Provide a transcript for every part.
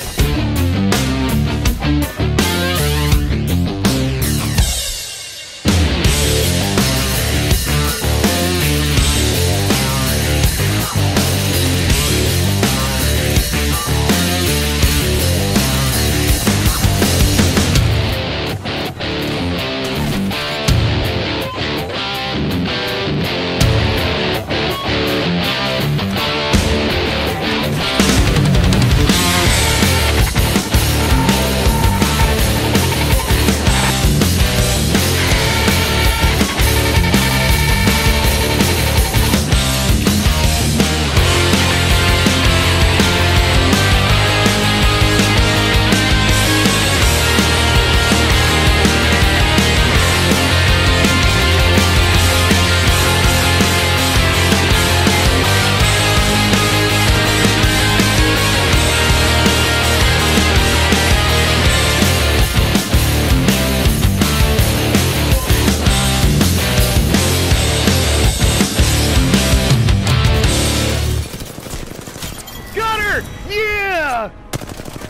Aquarius.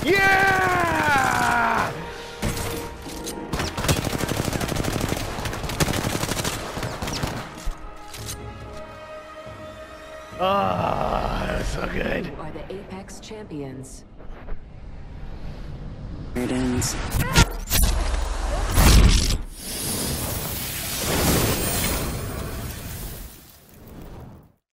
Yeah! Yeah! Oh, that was so good. You are the Apex champions. It ends.